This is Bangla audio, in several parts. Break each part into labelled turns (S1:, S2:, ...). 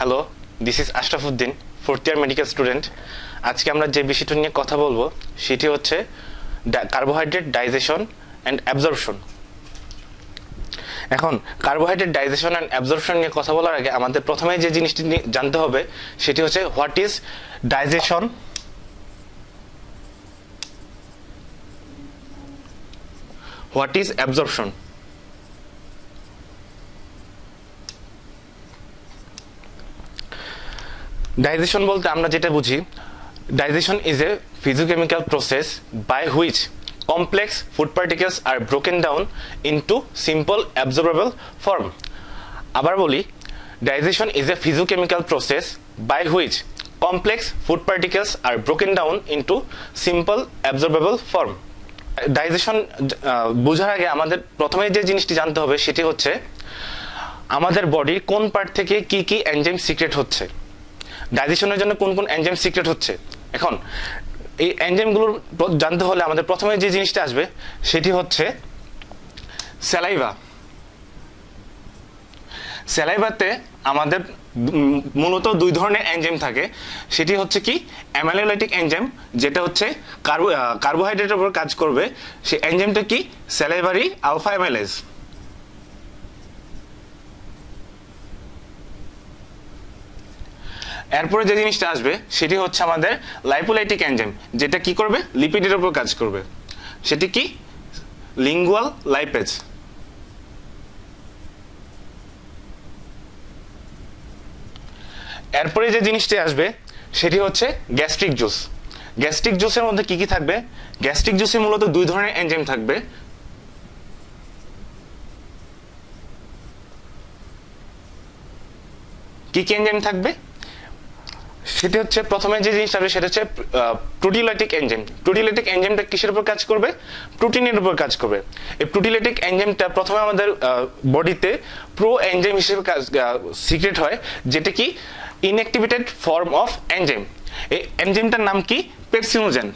S1: Hello this is Ashrafuddin fourth year medical student আজকে আমরা যে বিষয়টা নিয়ে কথা বলব, সেটি হচ্ছে কার্বোহাইড্রেট ডাইজেশন অ্যান্ড অ্যাবজর্পশন এখন কার্বোহাইড্রেট ডাইজেশন অ্যান্ড অ্যাবজর্পশন নিয়ে কথা বলার আগে আমাদের প্রথমে যে জিনিসটি জানতে হবে, সেটি হচ্ছে what is digestion what is absorption digestion বলতে আমরা যেটা বুঝি digestion is a physicochemical process by which complex food particles are broken down into simple absorbable form আবার বলি digestion is a physicochemical process by which complex food particles are broken down into simple absorbable form digestion বোঝার আগে আমাদের প্রথমে যে জিনিসটি জানতে হবে সেটি হচ্ছে, আমাদের বডি কোন পার্ট থেকে কি কি এনজাইম সিক্রেট হচ্ছে। ডাইজেশনের জন্য কোন কোন এনজাইম সিক্রেট হচ্ছে? এখন, এই এনজাইমগুলোর জানতে হলে আমাদের প্রথমে যে জিনিসটা আসবে, সেটি হচ্ছে স্যালাইভা স্যালাইভাতে আমাদের মূলত দুই ধরনের এনজাইম থাকে। সেটি হচ্ছে কি? অ্যামাইলোলাইটিক এনজাইম, যেটা হচ্ছে কার্বো কার্বোহাইড্রেটের উপর কাজ করবে। সেই এনজাইমটা কি? স্যালাইভারি আলফা অ্যামাইলেজ এরপরে যে জিনিসটা আসবে, সেটি হচ্ছে আমাদের লাইপোলাইটিক এনজাইম যেটা কি করবে? লিপিডের উপর কাজ করবে। সেটি কি? লিঙ্গুয়াল লাইপেজ এরপরে যে জিনিসটি আসবে, সেটি হচ্ছে গ্যাস্ট্রিক জুস গ্যাস্ট্রিক জুসের মধ্যে কি কি থাকবে? গ্যাস্ট্রিক জুসে মূলত দুই ধরনের এনজাইম থাকবে। কি কি এনজাইম থাকবে? সেটি হচ্ছে প্রথমে যে জিনিসটা হবে সেটা হচ্ছে প্রোটিলাইটিক এনজাইম প্রোটিলাইটিক এনজাইমটা কিসের উপর কাজ করবে? প্রোটিনের উপর কাজ করবে। এই প্রোটিলাইটিক এনজাইমটা প্রথমে আমাদের বডিতে প্রো এনজাইম হিসেবে কাজ সিক্রেট হয়, যেটা কি? ইনঅ্যাক্টিভেটেড ফর্ম অফ এনজাইম এই এনজাইমটার নাম কি? পেপসিনোজেন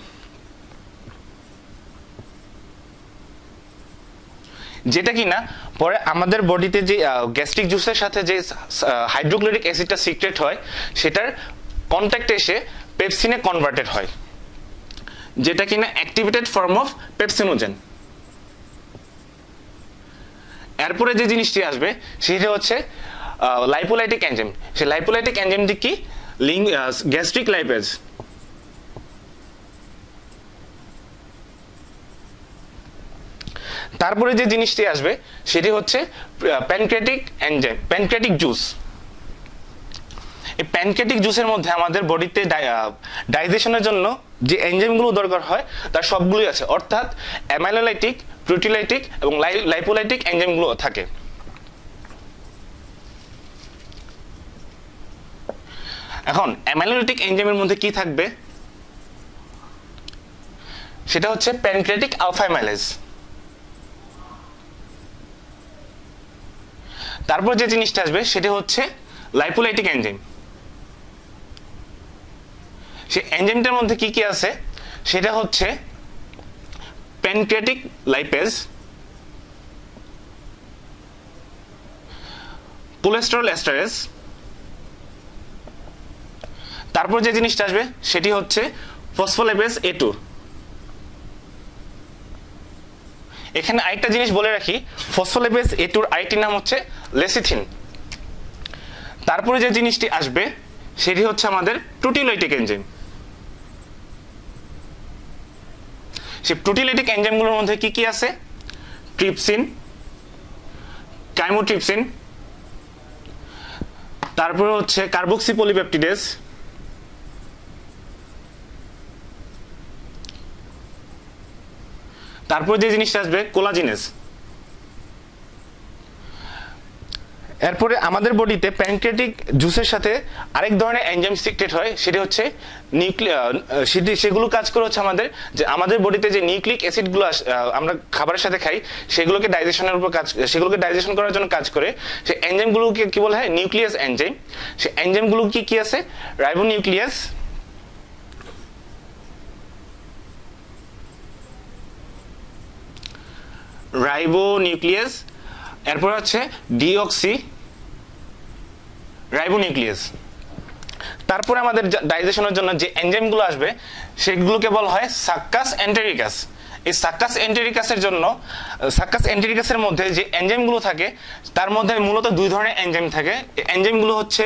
S1: যেটা কি না পরে আমাদের বডিতে যে গ্যাস্ট্রিক জুসের সাথে যে হাইড্রোক্লোরিক অ্যাসিডটা সিক্রেট হয়, সেটার কন্ট্যাক্টে এসে পেপসিনে কনভার্টেড হয়, যেটা কিনা অ্যাক্টিভেটেড ফর্ম অফ পেপসিনোজেন এরপরে যে জিনিসটি আসবে, সেটা হচ্ছে লাইপোলাইটিক এনজাইম সেই লাইপোলাইটিক এনজাইমটি কি? লিং গ্যাস্ট্রিক লাইপেজ তারপরে যে জিনিসটি আসবে, সেটি হচ্ছে প্যানক্রেটিক এনজাইম প্যানক্রেটিক জুস এই প্যানক্রেটিক জুসের মধ্যে আমাদের বডিতে ডাইজেশনের জন্য যে এনজাইমগুলো দরকার হয়, তার সবগুলোই আছে। অর্থাৎ অ্যামাইলোলাইটিক প্রোটিলাইটিক এবং লাইপোলাইটিক এনজাইমগুলো থাকে। এখন অ্যামাইলোলাইটিক এনজাইমের মধ্যে কি থাকবে? সেটা হচ্ছে প্যানক্রেটিক আলফাইমাইলেজ তারপর যে জিনিসটা আসবে, সেটা হচ্ছে লাইপোলাইটিক এনজাইম সে এনজাইমটার মধ্যে কি কি আছে? সেটা হচ্ছে প্যানক্রিয়াটিক লাইপেজ কোলেস্টেরল এস্টারেজ তারপর যে জিনিসটা আসবে সেটি হচ্ছে ফসফোলাইপেজ এ টু এখানে আরেকটা জিনিস বলে রাখি ফসফোলাইপেজ এ টুর আরেকটি নাম হচ্ছে লেসিথিন তারপরে যে জিনিসটি আসবে সেটি হচ্ছে আমাদের প্রোটিলাইটিক এনজাইম সেই প্রোটিলেটিক এনজাইমগুলোর মধ্যে কি কি আছে? ট্রিপসিন কাইমোট্রিপসিন তারপরে হচ্ছে কার্বক্সি পলিপেপটিডেস তারপর যে জিনিসটা আসবে কোলাজিনেস এরপরে আমাদের বডিতে প্যানক্রেটিক জুসের সাথে আরেক ধরনের এনজাইম সিক্রেট হয়, সেটি হচ্ছে সেটি সেগুলো কাজ করে হচ্ছে আমাদের যে আমাদের বডিতে যে নিউক্লিক অ্যাসিডগুলো আমরা খাবারের সাথে খাই, সেগুলোকে ডাইজেশনের উপর কাজ সেগুলোকে ডাইজেশন করার জন্য কাজ করে, সেই এনজাইমগুলোকে কি বলা হয়? নিউক্লিয়াস এনজাইম সেই এনজাইমগুলো কি কি আছে? রাইবো নিউক্লিয়াস রাইবো নিউক্লিয়াস এরপর হচ্ছে ডিঅক্সি রাইবোনিউক্লিয়াস। তারপরে আমাদের ডাইজেশনের জন্য যে এনজাইমগুলো আসবে, সেগুলোকে বলা হয় সাক্কাস এন্টেরিকাস এই সাক্কাস এন্টেরিকাসের জন্য সাক্কাস এন্টেরিকাসের মধ্যে যে এনজাইমগুলো থাকে, তার মধ্যে মূলত দুই ধরনের এনজাইম থাকে। এনজাইমগুলো হচ্ছে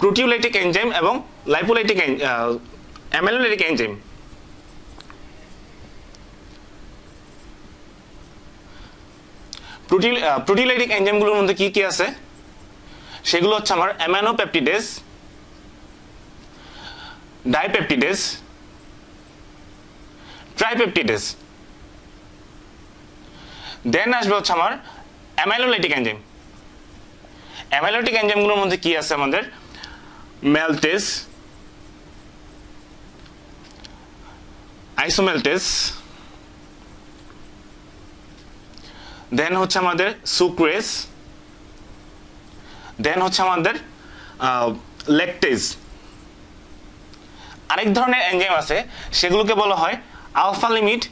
S1: প্রোটিওলাইটিক এনজাইম এবং লাইপোলাইটিক অ্যামেলোলাইটিক এনজাইম প্রোটিওলাইটিক এনজাইমগুলোর মধ্যে কি কি আছে? সেগুলো হচ্ছে আমার অ্যামানোপেপটিডেস ডাইপেপটিডেস ট্রাইপেপটিডেস দেন আসবে হচ্ছে আমার অ্যামাইলোলাইটিক এনজাইম অ্যামাইলোটিক এনজাইমগুলোর মধ্যে কি আছে আমাদের? মেলটেস আইসোমেলটেস দেন হচ্ছে আমাদের সুক্রেস দেন হচ্ছে আমাদের লেকটেজ আরেক ধরনের এনজাইম আছে, সেগুলোকে বলা হয় আলফা লিমিট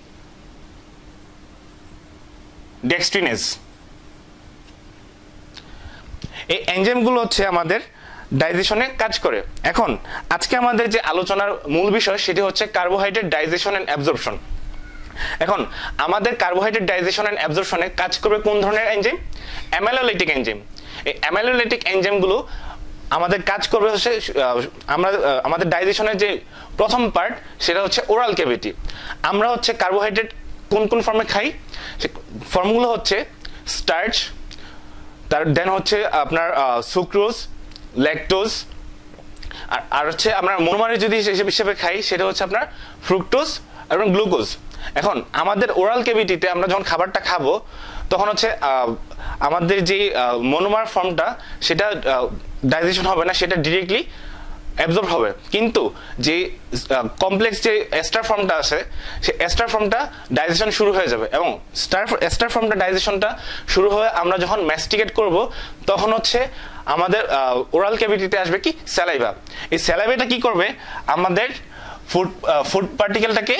S1: ডেক্সট্রিনেস এই এনজাইমগুলো হচ্ছে আমাদের ডাইজেশনে কাজ করে। এখন, আজকে আমাদের যে আলোচনার মূল বিষয়, সেটি হচ্ছে কার্বোহাইড্রেট ডাইজেশন অ্যান্ড অ্যাবজর্পশন এখন, আমাদের কার্বোহাইড্রেট ডাইজেশন অ্যান্ড অ্যাবজর্পশনে কাজ করবে কোন ধরনের এনজাইম অ্যামাইলোলাইটিক এনজাইম এই অ্যামাইলোলাইটিক এনজাইমগুলো আমাদের কাজ করবে হচ্ছে আমরা আমাদের ডাইজেশনের যে প্রথম পার্ট সেটা হচ্ছে ওরাল ক্যাভিটি আমরা হচ্ছে কার্বোহাইড্রেট কোন কোন ফর্মে খাই? ফর্মগুলো হচ্ছে স্টার্চ তার দেন হচ্ছে আপনার সুক্রোজ ল্যাকটোজ আর আর হচ্ছে আমরা মনোমারি যদি হিসেবে খাই, সেটা হচ্ছে আপনার ফ্রুক্টোজ এবং গ্লুকোজ এখন আমাদের ওরাল কেভিটিতে আমরা যখন খাবারটা খাব, তখন হচ্ছে আমাদের যে মনোমার ফর্মটা সেটা ডাইজেশন হবে না, সেটা ডিরেক্টলি অ্যাবজর্ব হবে। কিন্তু যে কমপ্লেক্স যে এস্টার ফর্মটা আছে, সে এস্টার ফর্মটা ডাইজেশন শুরু হয়ে যাবে এবং স্টার এস্টার ফর্মটা ডাইজেশনটা শুরু হয়ে আমরা যখন ম্যাস্টিকেট করব, তখন হচ্ছে আমাদের ওরাল ক্যাভিটিতে আসবে কি? স্যালাইভা এই স্যালাইভাটা কি করবে? আমাদের ফুড ফুড পার্টিকেলটাকে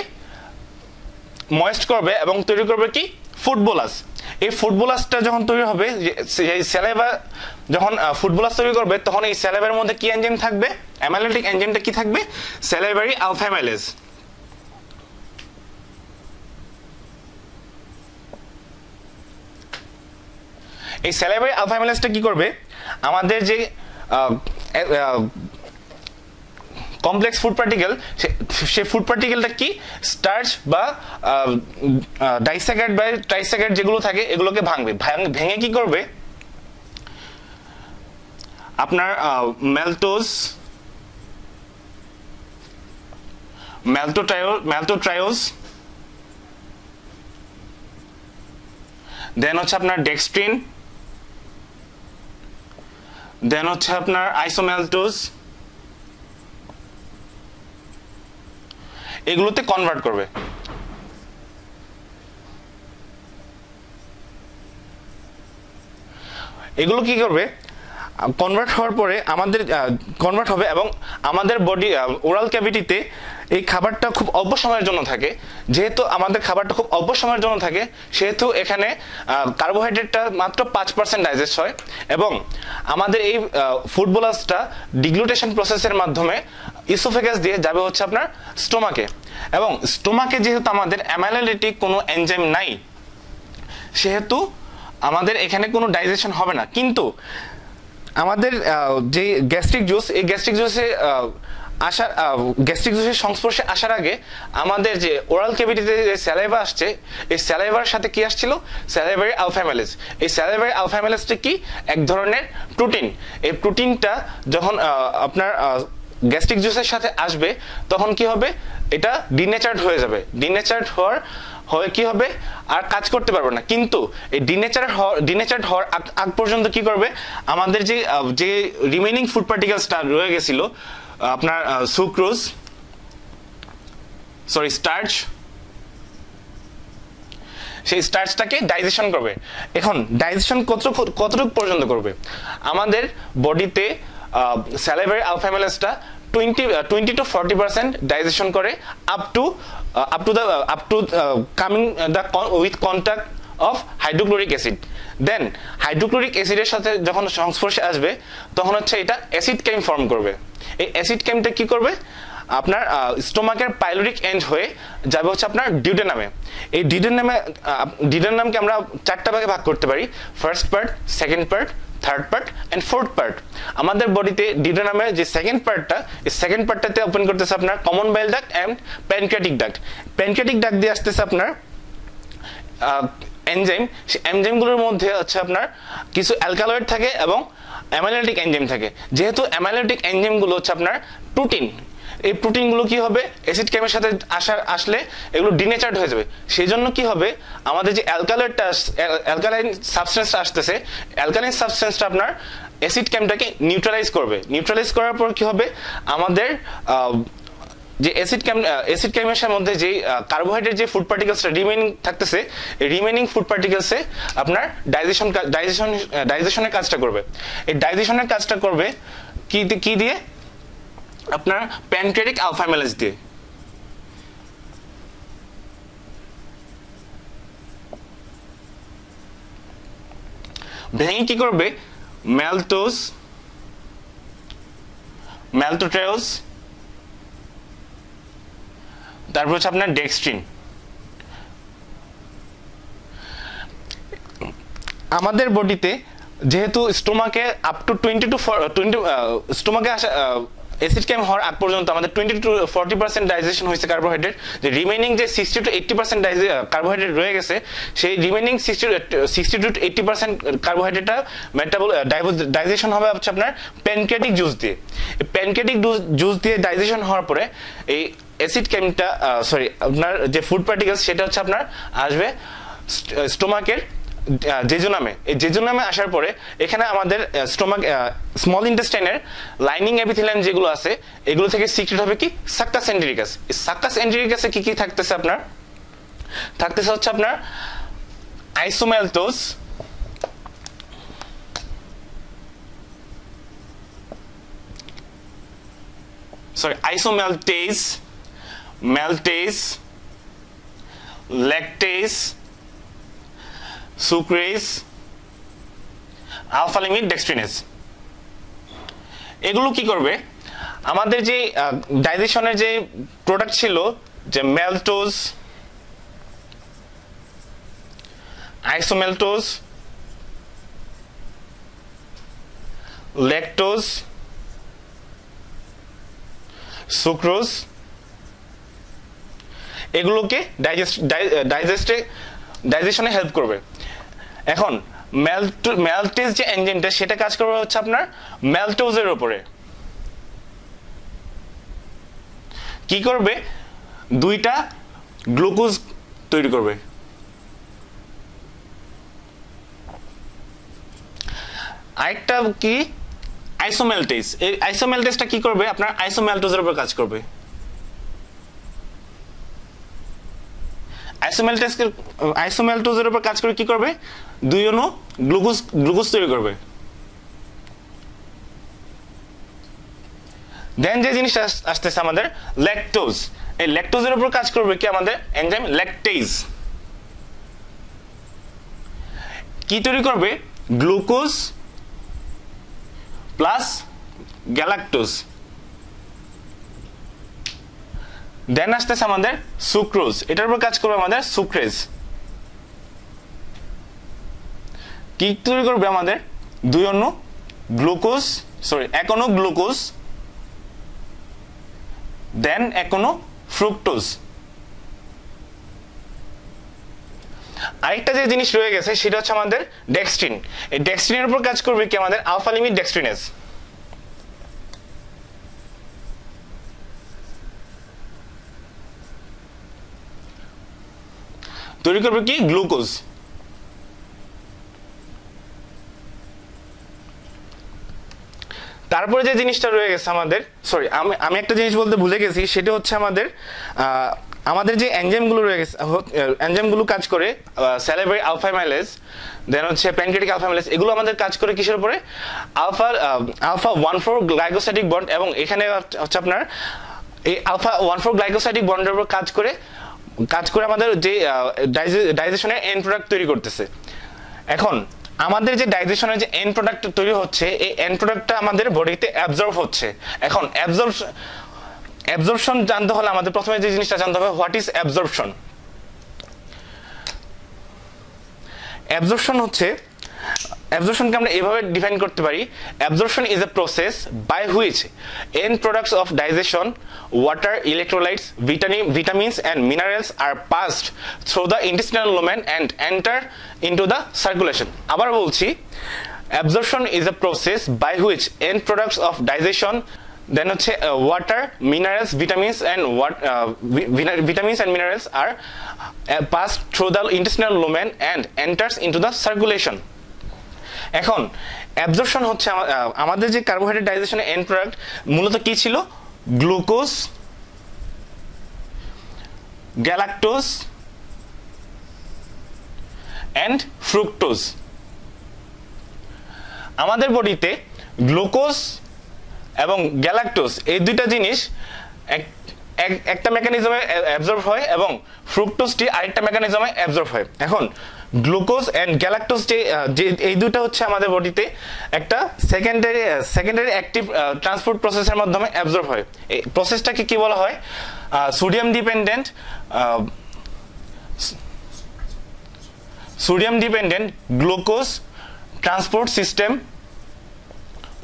S1: ময়েস্ট করবে এবং তৈরি করবে কি? ফুটবলাস এই ফুটবলাসটা যখন তৈরি হবে স্যালাইভা যখন ফুটবলাস তৈরি করবে, তখন এই স্যালাইভার মধ্যে কি এনজাইম থাকবে? অ্যামাইলেটিক এনজাইমটা কি থাকবে? স্যালাইভারি আলফামাইলেজ এই স্যালাইভারি আলফামাইলেজটা কি করবে? আমাদের যে কমপ্লেক্স ফুড পার্টিকেল সে ফুড পার্টিকেলটা কি? স্টার্চ বা ডাইস্যাকার্ড বা ট্রাইস্যাকার্ড যেগুলো থাকে, এগুলোকে ভাঙবে। ভেঙে কি করবে? আপনার মেলটোজ ম্যালটোট্রায়ো ম্যালটোট্রায়োজ দেন হচ্ছে আপনার ডেক্সট্রিন দেন হচ্ছে আপনার আইসোমেলটোজ এগুলোতে কনভার্ট করবে। এগুলো কি করবে? কনভার্ট হওয়ার পরে আমাদের কনভার্ট হবে এবং আমাদের বডি ওরাল ক্যাভিটিতে এই খাবারটা খুব অল্প সময়ের জন্য থাকে। যেহেতু আমাদের খাবারটা খুব অল্প সময়ের জন্য থাকে, সেহেতু এখানে কার্বোহাইড্রেটটা মাত্র পাঁচ পার্সেন্ট ডাইজেস্ট হয় এবং আমাদের এই ফুডবোলাসটা ডিগ্লুটেশন প্রসেসের মাধ্যমে ইসোফেগাস দিয়ে যাবে হচ্ছে আপনার স্টোমাকে। এবং স্টোমাকে যেহেতু আমাদের অ্যামাইলালিটিক কোনো এনজাইম নাই, সেহেতু আমাদের এখানে কোনো ডাইজেশন হবে না। কিন্তু আমাদের যে গ্যাস্ট্রিক জুস, এই গ্যাস্ট্রিক জুসে আসার গ্যাস্ট্রিক জুসের সংস্পর্শে আসার আগে আমাদের যে ওরাল ক্যাভিটিতে যে স্যালাইভা আসছে, এই স্যালাইভার সাথে কি আসছিল? স্যালাইভারি আলফামেলেজ এই স্যালাইভারি আলফামেলেজটা কি? এক ধরনের প্রোটিন এই প্রোটিনটা যখন আপনার গ্যাস্ট্রিক জুসের সাথে আসবে, তখন কি হবে? এটা ডিনেচার্ড হয়ে যাবে। ডিনেচার্ড হওয়ার হয়ে কি হবে? আর কাজ করতে পারবে না। কিন্তু এই ডিনেচার ডিনেচার্ড হওয়ার আগ পর্যন্ত কি করবে? আমাদের যে যে রিমেনিং ফুড পার্টিকেলসটা রয়ে গেছিল আপনার সুক্রোজ সরি স্টার্চ সেই স্টার্চটাকে ডাইজেশন করবে। এখন ডাইজেশন কত, কতটুকু পর্যন্ত করবে? আমাদের বডিতে salivary আলফামেলাসটা twenty twenty to forty percent digestion করে up to up to the up to coming the with contact of hydrochloric acid then hydrochloric অ্যাসিডের সাথে যখন সংস্পর্শে আসবে, তখন হচ্ছে এটা অ্যাসিড কেম ফর্ম করবে। এই অ্যাসিড কেমটা কি করবে? আপনার স্টোমাকের পাইলোরিক এন্ড হয়ে যাবে হচ্ছে আপনার ডিউডেন নামে এই ডিউডেন নামে ডিউডেন নামকে আমরা চারটা ভাগে ভাগ করতে পারি। First part second part third part and fourth part আমাদের বডিতে ডিডা নামে যে সেকেন্ড পার্টটা এই সেকেন্ড পার্টটাতে ওপেন করতেছে আপনার কমন বাইল ডাক অ্যান্ড প্যানক্রিয়াটিক ডাক প্যানক্রিয়াটিক ডাক দিয়ে আসতেছে আপনার এনজাইম সেই এনজাইমগুলোর মধ্যে হচ্ছে আপনার কিছু অ্যালকালয়েড থাকে এবং অ্যামাইলোটিক এনজাইম থাকে। যেহেতু অ্যামাইলটিক এনজাইমগুলো হচ্ছে আপনার প্রোটিন এই প্রোটিনগুলো কি হবে? অ্যাসিড ক্যামের সাথে আসার, আসলে এগুলো ডিনেচার্ড হয়ে যাবে। সেই জন্য কি হবে? আমাদের যে অ্যালকালয়েডটা অ্যালকালাইন সাবস্টেন্সটা আসতেছে অ্যালকালাইন সাবস্টেন্সটা আপনার অ্যাসিড কেমটাকে নিউট্রালাইজ করবে। নিউট্রালাইজ করার পর কি হবে? আমাদের যে অ্যাসিড ক্যাম অ্যাসিড ক্যামের মধ্যে যে কার্বোহাইড্রেট যে ফুড পার্টিকেলসটা রিমেনিং থাকতেছে, এই রিমেনিং ফুড পার্টিকেলসে আপনার ডাইজেশন ডাইজেশন ডাইজেশনের কাজটা করবে। এই ডাইজেশনের কাজটা করবে কি কি দিয়ে? আপনার প্যানক্রিয়াটিক আলফামেলাস দিয়ে। ভেঙে কি করবে? ম্যালটোস ম্যালটোট্রেওস তারপর হচ্ছে আপনার ডেক্সট্রিন আমাদের বডিতে যেহেতু স্টোমাকে up to twenty to twenty স্টোমাকে আসা অ্যাসিড ক্যাম হওয়ার আগ পর্যন্ত আমাদের twenty to forty percent digestion হয়েছে কার্বোহাইড্রেট যে রিমেনিং যে sixty to eighty percent carbohydrate রয়ে গেছে, সেই remaining sixty sixty to eighty percent কার্বোহাইড্রেটটা মেটাবল ডাইজেশন হবে হচ্ছে আপনার প্যানক্রিয়াটিক জুস দিয়ে। প্যানক্রিয়াটিক জুস দিয়ে ডাইজেশন হওয়ার পরে এই অ্যাসিড কেমটা সরি আপনার যে ফুড পার্টিকেলস সেটা হচ্ছে আপনার আসবে স্টোমাকের জেজু নামে। এই জেজু নামে আসার পরে এখানে আমাদের স্টোমাক স্মল ইন্টেস্টাইনের লাইনিং এপিথেলিয়াম যেগুলো আছে এগুলো থেকে সিক্রেট হবে কি? সাক্কাস এন্টেরিকাস এই সাক্কাস এন্টেরিকাসে কি কি থাকতেছে আপনার? থাকতেছে হচ্ছে আপনার isomaltose sorry isomaltase maltase, lactase, alpha limit, dextrinase. এগুলো কি করবে? আমাদের যে ডাইজেশনের যে প্রোডাক্ট ছিল, যে মেলটোজ আইসোমেলটোজ ল্যাকটোজ সুক্রোজ এগুলোকে ডাইজেস্ট ডাইজেস্টে ডাইজেশনে হেল্প করবে। এখন ম্যালটেজ যে এনজিনটা সেটা কাজ করবে হচ্ছে আপনার ম্যালটোজের উপরে। কি করবে? দুইটা গ্লুকোজ তৈরি করবে। আরেকটা কি? আইসোমেলটেজ এই আইসোমেলটেজটা কি করবে? আপনার আইসোমেলটোজের উপর কাজ করবে। আইসোমেলটেসকে আইসোমেলটোজের উপর কাজ করে কি করবে? দুই অণু গ্লুকোজ গ্লুকোজ তৈরি করবে। দেন যে জিনিসটা আসতেছে আমাদের ল্যাকটোজ এই ল্যাকটোজের উপর কাজ করবে কি আমাদের? এনজাইম ল্যাকটেজ কি তৈরি করবে? গ্লুকোজ প্লাস গ্যালাক্টোজ দেন আসতেছে আমাদের সুক্রোজ এটার উপর কাজ করবে আমাদের সুক্রেজ কি তৈরি করবে আমাদের? দুই অণু গ্লুকোজ সরি এক গ্লুকোজ দেন এক অণু ফ্রুক্টোজ আরেকটা যে জিনিস রয়ে গেছে, সেটা হচ্ছে আমাদের ডেক্সট্রিন এই ডেক্সট্রিনের উপর কাজ করবে কি আমাদের আলফা লিমিট ডেক্সট্রিনেস তৈরি করবে কি? গ্লুকোজ। তারপরে যে জিনিসটা রয়ে গেছে আমাদের সরি আমি আমি একটা জিনিস বলতে ভুলে গেছি, সেটা হচ্ছে আমাদের আমাদের যে এনজাইমগুলো রয়ে গেছে এনজাইমগুলো কাজ করে স্যালেভারি আলফামাইলেজ দেন হচ্ছে প্যানক্রেটিক আলফামাইলেজ এগুলো আমাদের কাজ করে কিসের উপরে? Alpha alpha one four glycosidic bond এবং এখানে হচ্ছে আপনার, এই আলফা ওয়ান ফোর গ্লাইকোসাইটিক বন্ডের উপর কাজ করে কাজ করে আমাদের যে ডাইজেশনের এন্ড প্রোডাক্ট তৈরি করতেছে। এখন, আমাদের যে ডাইজেশনের যে এন্ড প্রোডাক্ট তৈরি হচ্ছে, এই এন্ড প্রোডাক্টটা আমাদের বডিতে অ্যাবজর্ব হচ্ছে। এখন অ্যাবজর্ব অ্যাবজর্পশন জানতে হলে আমাদের প্রথমে যে জিনিসটা জানতে হবে হোয়াট ইজ অ্যাবজর্পশন অ্যাবজর্পশন হচ্ছে অ্যাবজর্পশনকে আমরা এভাবে ডিফাইন করতে পারি। Absorption is a process by which end products of digestion water electrolytes vitamin vitamins and minerals are passed through the intestinal lumen and enter into the circulation আবার বলছি absorption is a process by which end products of digestion then হচ্ছে water minerals vitamins and vitamins and minerals are pass through the intestinal lumen and enters into the circulation এখন অ্যাবজর্পশন হচ্ছে আমাদের যে কার্বোহাইড্রেট ডাইজেশনের এন্ড প্রোডাক্ট মূলত কি ছিল? গ্লুকোজ গ্যালাক্টোজ অ্যান্ড ফ্রুক্টোজ আমাদের বডিতে গ্লুকোজ এবং গ্যালাক্টোজ এই দুইটা জিনিস একটা মেকানিজমে অ্যাবজর্ব হয় এবং ফ্রুক্টোজটি আরেকটা মেকানিজমে অ্যাবজর্ব হয়। এখন গ্লুকোজ অ্যান্ড গ্যালাক্টোজ যে এই দুটো হচ্ছে আমাদের বডিতে একটা সেকেন্ডারি সেকেন্ডারি অ্যাক্টিভ ট্রান্সপোর্ট প্রসেসের মাধ্যমে অ্যাবজর্ব হয়। এই প্রসেসটাকে কি বলা হয়? Sodium dependent sodium dependent glucose transport system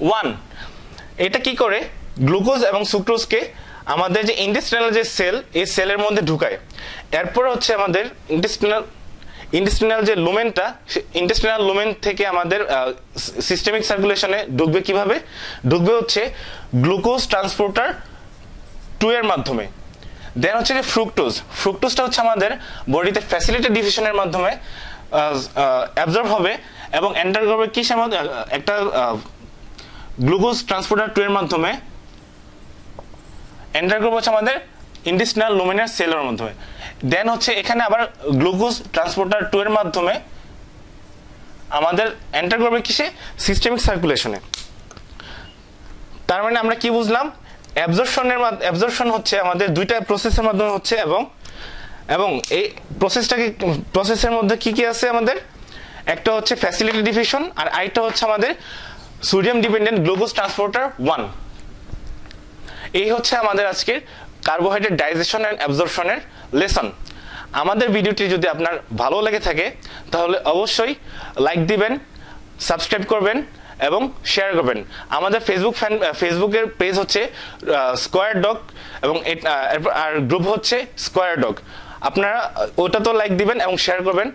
S1: one এটা কি করে? গ্লুকোজ এবং সুক্রোজকে আমাদের যে ইন্টেস্টিনাল যে সেল এই সেলের মধ্যে ঢুকায়। এরপর হচ্ছে আমাদের ইন্টেস্টিনাল ইন্টেস্টিনাল যে লুমেনটা ইন্টেস্টিনাল লুমেন থেকে আমাদের সিস্টেমিক সার্কুলেশনে ঢুকবে কীভাবে? ঢুকবে হচ্ছে গ্লুকোজ ট্রান্সপোর্টার টু এর মাধ্যমে। দেন হচ্ছে যে ফ্রুক্টোজ ফ্রুক্টোজটা হচ্ছে আমাদের বডিতে ফ্যাসিলিটি ডিভিশনের মাধ্যমে অ্যাবজর্ব হবে এবং এন্টার করবে মধ্যে? একটা গ্লুকোজ ট্রান্সপোর্টার টু এর মাধ্যমে এন্টার করব হচ্ছে আমাদের ইন্ডিস্টনাল লুমিনার সেলের মাধ্যমে। দেন হচ্ছে এখানে আবার গ্লুকোজ ট্রান্সপোর্টার টু এর মাধ্যমে আমাদের এন্টার করবে কিসে? সিস্টেমিক সার্কুলেশনে তার মানে আমরা কি বুঝলাম? অ্যাবজর্পশনের অ্যাবজর্পশন হচ্ছে আমাদের দুইটা প্রসেসের মাধ্যমে হচ্ছে এবং এবং এই প্রসেসটাকে প্রসেসের মধ্যে কি কি আছে আমাদের? একটা হচ্ছে ফ্যাসিলিটি ডিভিশন আর আরেকটা হচ্ছে আমাদের sodium dependent glucose transporter one এই হচ্ছে আমাদের আজকের কার্বোহাইড্রেট ডাইজেশন অ্যান্ড অ্যাবজর্পশনের লেসন আমাদের ভিডিওটি যদি আপনার ভালো লেগে থাকে, তাহলে অবশ্যই লাইক দিবেন সাবস্ক্রাইব করবেন এবং শেয়ার করবেন। আমাদের ফেসবুক ফ্যান ফেসবুকের পেজ হচ্ছে স্কোয়ার ডগ এবং আর গ্রুপ হচ্ছে স্কোয়ার ডগ আপনারা, ওটা তো লাইক দিবেন এবং শেয়ার করবেন।